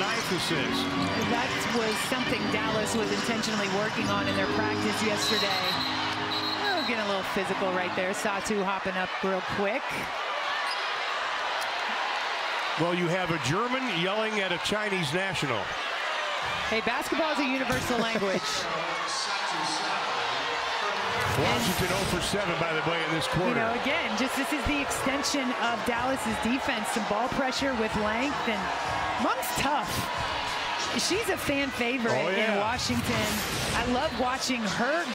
ninth assist. That was something Dallas was intentionally working on in their practice yesterday. Oh, getting a little physical right there. Satou hopping up real quick. Well, you have a German yelling at a Chinese national. Hey, basketball is a universal language. Washington 0 for 7, by the way, in this quarter. You know, again, just this is the extension of Dallas's defense. Some ball pressure with length, and Meng's tough. She's a fan favorite oh, yeah. in Washington. I love watching her